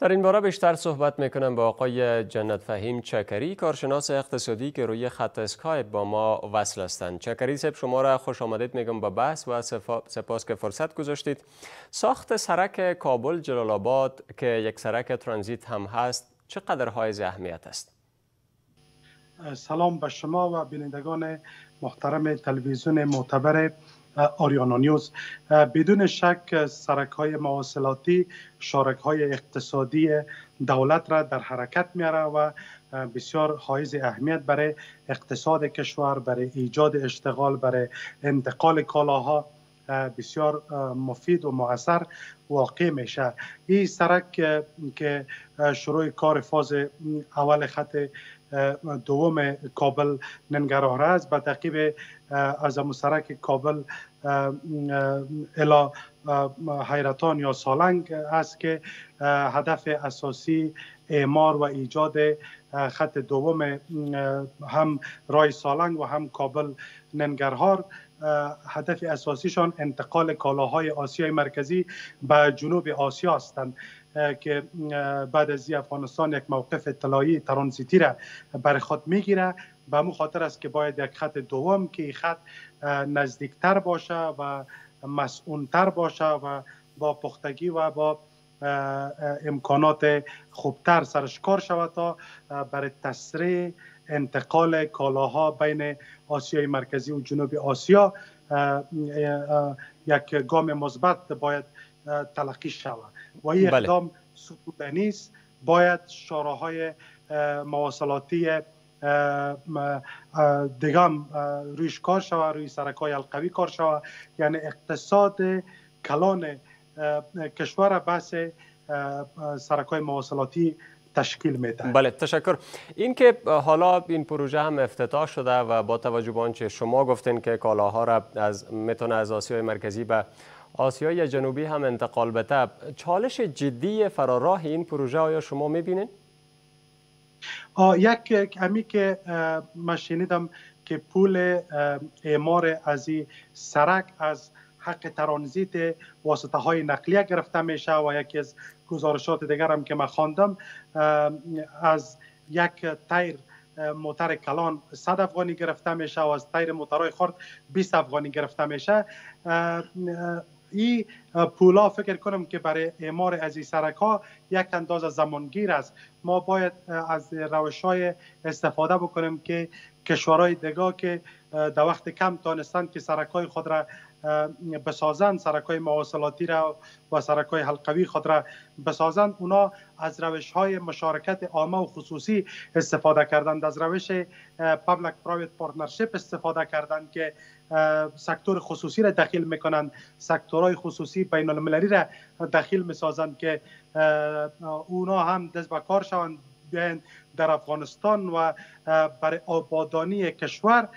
در این باره بیشتر صحبت می‌کنم با آقای جنت فهیم چکری کارشناس اقتصادی که روی خط اسکایپ با ما وصل هستند. چکری صاحب شما را خوش آمدید میگم به بحث و سپاس که فرصت گذاشتید. ساخت سرک کابل جلال آباد که یک سرک ترانزیت هم هست چقدر حایز اهمیت است؟ سلام به شما و بینندگان محترم تلویزیون معتبر. آریانا نیوز. بدون شک سرک های مواصلاتی شارک های اقتصادی دولت را در حرکت میاره و بسیار حائز اهمیت برای اقتصاد کشور برای ایجاد اشتغال برای انتقال کالاها بسیار مفید و مؤثر واقع میشه. این سرک که شروع کار فاز اول خط دوم کابل ننگرهاره است. به تعقیب از سرک کابل الا حیرتان یا سالنگ است که هدف اساسی اعمار و ایجاد خط دوم هم رای سالنگ و هم کابل ننگرهار. هدف اساسیشان انتقال کالاهای آسیای مرکزی به جنوب آسیا هستند. که بعد از افغانستان یک موقف اطلاعی ترانزیتی را بر خود می‌گیره به مو خاطر است که باید یک خط دوم که این خط نزدیکتر باشه و مسئولتر باشه و با پختگی و با امکانات خوبتر سرش کار شود تا برای تسریع انتقال کالاها بین آسیای مرکزی و جنوب آسیا یک گام مثبت باید تلقی شود. و این بله. اقدام سکوتنی است باید شاراهای مواصلاتی دیگه هم رویش کار شود روی سرکای القوی کار شود. یعنی اقتصاد کلان کشور بحث سرکای مواصلاتی تشکیل میده بله تشکر این که حالا این پروژه هم افتتاح شده و با توجه به آنچه شما گفتین که کالاها را از می‌تونه از آسیای مرکزی به آسیای جنوبی هم انتقال بده چالش جدی فراراه این پروژه آیا شما می‌بینین؟ یک کمی که من شنیدم که پول اعمار از این سرک از حق ترانزیت واسطه های نقلیه گرفته میشه و یکی از گزارشات دیگر هم که من خواندم از یک تیر موتر کلان 100 افغانی گرفته میشه و از تیر موترهای خرد 20 افغانی گرفته میشه. این پولا فکر کنم که برای اعمار از این سرک ها یک اندازه زمانگیر است. ما باید از روش های استفاده بکنیم که کشورهای دیگه که در وقت کم تانستند که سرک های خود را بسازند سرک های مواصلاتی را و سرک های حلقوی خود را بسازند اونا از روش های مشارکت عامه و خصوصی استفاده کردند. از روش public private partnership استفاده کردند که سکتور خصوصی را دخیل می‌کنند. سکتورهای خصوصی بین المللی را دخیل می‌سازند که اونا هم دست به کار شوند. در افغانستان و برای آبادانی کشور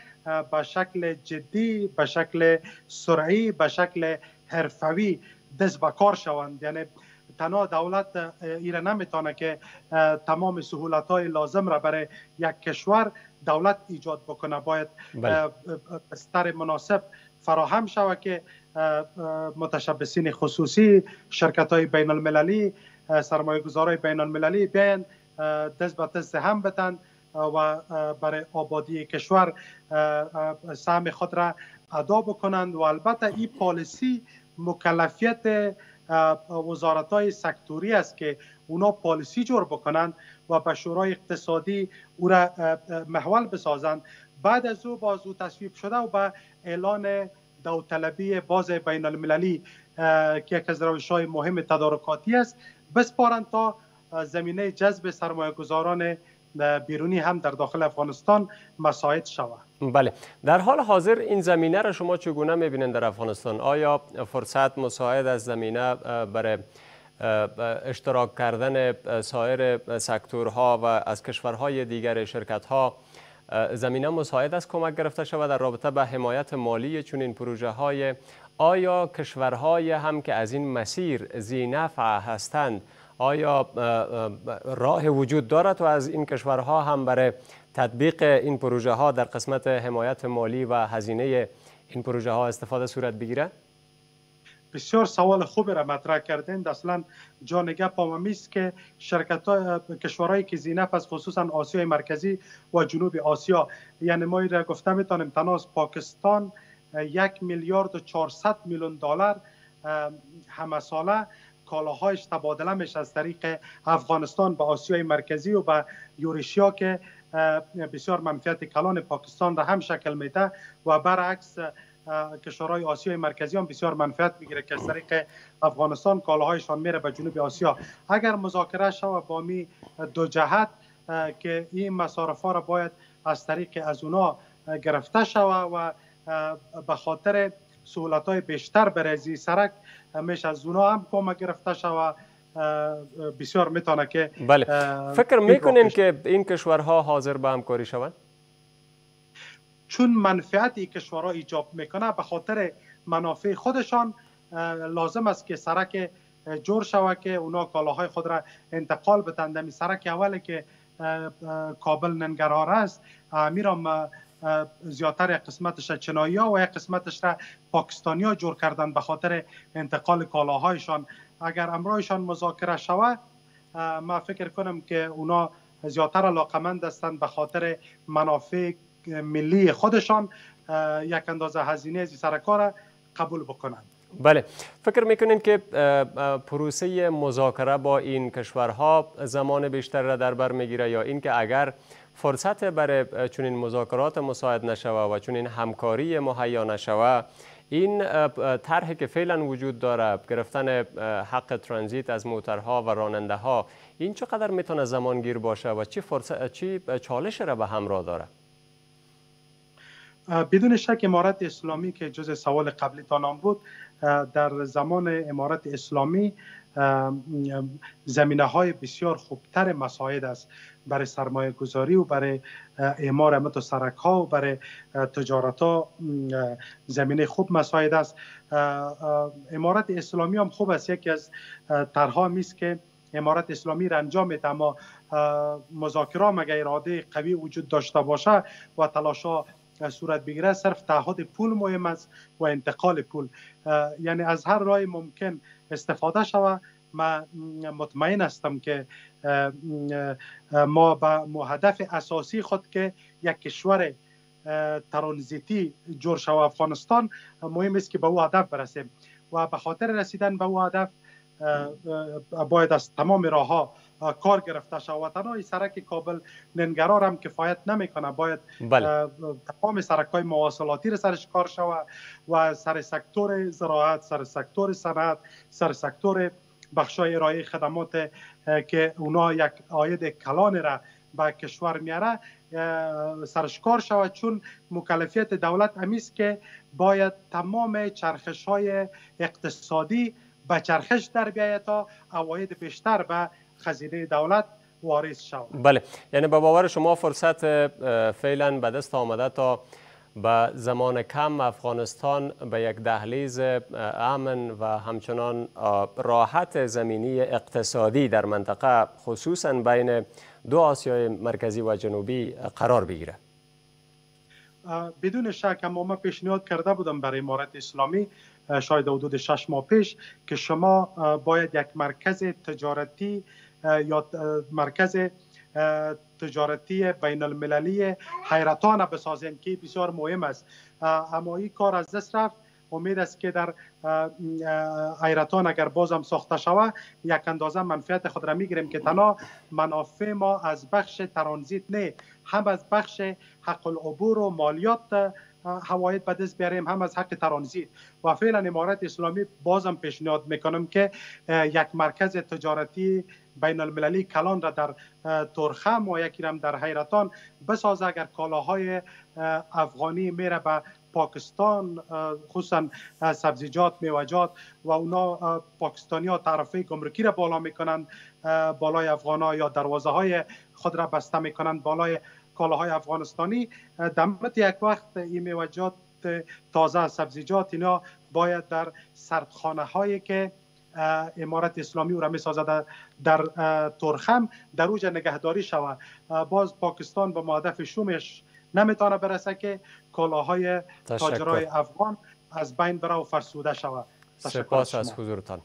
به شکل جدی به شکل سریع به شکل حرفوی دست به کار شوند. یعنی تنها دولت ایره نمی‌تونه که تمام سهولت های لازم را برای یک کشور دولت ایجاد بکنه. باید بله. بستر مناسب فراهم شود که متشبسین خصوصی شرکت های بین المللی سرمایه گذارای بین المللی بیاین دست به دست هم بتن. و برای آبادی کشور سهم خود را ادا بکنند و البته این پالیسی مکلفیت وزارت های سکتوری است که اونا پالیسی جور بکنند و به شورای اقتصادی او را محول بسازند. بعد از او باز او تصویب شده و به اعلان داوطلبی باز بین المللی که یک از روش های مهم تدارکاتی است بسپارند تا زمینه جذب سرمایه گذاران بیرونی هم در داخل افغانستان مساعد شود بله. در حال حاضر این زمینه را شما چگونه می‌بینید در افغانستان؟ آیا فرصت مساعد از زمینه برای اشتراک کردن سایر سکتورها و از کشورهای دیگر شرکتها زمینه مساعد است کمک گرفته شود در رابطه به حمایت مالی چون این پروژه های آیا کشورهای هم که از این مسیر زینفع هستند آیا راه وجود دارد؟ و از این کشورها هم برای تطبیق این پروژه ها در قسمت حمایت مالی و هزینه این پروژه ها استفاده صورت بگیرد؟ بسیار سوال خوبی را مطرح کردین اصلا جا نگه است که شرکت های کشورهایی که زینف از خصوصا آسیای مرکزی و جنوب آسیا. یعنی ما را گفته می‌تونیم تنها پاکستان یک میلیارد و 400 میلیون دلار همه ساله کالاهایش تبادله میشه از طریق افغانستان به آسیای مرکزی و به یوریشیا که بسیار منفیت کلان پاکستان را هم شکل میده و برعکس کشورهای آسیای مرکزی هم بسیار منفعت می‌گیره که از طریق افغانستان کالاهایشان میره به جنوب آسیا. اگر مذاکره شود با می دو جهت که این مصارف را باید از طریق از اونا گرفته شود و به خاطر سهولت های بیشتر برای زی سرک همیشه از اونا هم کمک گرفته شود. بسیار می‌تونه که بله. فکر می‌کنین که این کشورها حاضر به همکاری شوند؟ چون منفعت این کشورها ایجاب می‌کنه به خاطر منافع خودشان لازم است که سرک جور شود که اونا کالاهای خود را انتقال بتند می سرک اولی که کابل ننگرهار است میرم زیادتر قسمتش چنایی ها و یک قسمتش را پاکستانی ها جور کردن به خاطر انتقال کالاهایشان. اگر امرایشان مذاکره شود ما فکر کنم که اونا زیادتر علاقمند هستند به خاطر منافع ملی خودشان. یک اندازه هزینه از سرکار قبول بکنند. بله. فکر می‌کنین که پروسه مذاکره با این کشورها زمان بیشتر را در بر می‌گیره یا اینکه اگر فرصت برای چنین مذاکرات مساعد نشوه و چنین همکاری مهیا نشوه این طرحی که فعلا وجود داره گرفتن حق ترانزیت از موترها و راننده ها این چقدر می‌تونه زمانگیر باشه و چی فرصت چی چالش را به همراه داره؟ بدون شک امارت اسلامی که جز سوال قبلی تانام بود در زمان امارت اسلامی زمینه های بسیار خوبتر مساعد است برای سرمایه گذاری و برای اعمار امت و سرک ها و برای تجارت ها زمینه خوب مساعد است. امارت اسلامی هم خوب است. یکی از طرها میست که امارت اسلامی را انجام میده اما مذاکره مگه اراده قوی وجود داشته باشه و تلاشا صورت بگیره صرف تعهد پول مهم است و انتقال پول. یعنی از هر راه ممکن استفاده شود. ما مطمئن هستم که ما به هدف اساسی خود که یک کشور ترانزیتی جور شو افغانستان مهم است که به او هدف برسیم. و به خاطر رسیدن به او هدف باید از تمام راه ها کار گرفته شود. تنها سرک کابل ننگرار هم کفایت نمی‌کنه. باید بله. تمام سرک های مواصلاتی را سرش کار شود و سر سکتور زراعت سر سکتور صنعت سر سکتور بخشای ارائه خدمات که اونا یک آید کلان را به کشور میاره سرشکار شود. چون مکلفیت دولت امیست که باید تمام چرخش های اقتصادی به چرخش در بیاید تا اواید بیشتر به خزینه دولت وارد شود. بله. یعنی به باور شما فرصت فعلا به دست آمده تا به زمان کم افغانستان به یک دهلیز امن و همچنان راحت زمینی اقتصادی در منطقه خصوصا بین دو آسیای مرکزی و جنوبی قرار بگیره. بدون شک اما من پیشنهاد کرده بودم برای امارت اسلامی شاید حدود شش ماه پیش که شما باید یک مرکز تجارتی یا مرکز تجارتی بین المللی حیرتان بسازیم که بسیار مهم است. اما این کار از دست رفت. امید است که در حیرتان اگر بازم ساخته شود یک اندازه منفیت خود را می‌گیریم که تنها منافع ما از بخش ترانزیت نه هم از بخش حق العبور و مالیات حواید به دست بیاریم هم از حق ترانزیت. و فعلا امارت اسلامی بازم پیشنهاد می‌کنم که یک مرکز تجارتی بین المللی کلان را در ترخم و یکی هم در حیرتان. بسازه اگر کالاهای افغانی میره به پاکستان خصوصا سبزیجات میوجات و اونا پاکستانی ها طرفه گمرکی را بالا می‌کنند بالای افغان ها یا دروازه های خود را بسته می‌کنند بالای کالاهای افغانستانی. دمت یک وقت این میوجات تازه سبزیجات اینا باید در سردخانه هایی که امارت اسلامی او را می‌سازد در ترخم در اوج نگهداری شود. باز پاکستان به مهدف شومش نمی‌تونه برسه که کالاهای تاجرای افغان از بین بره و فرسوده شود. سپاس از حضورتان.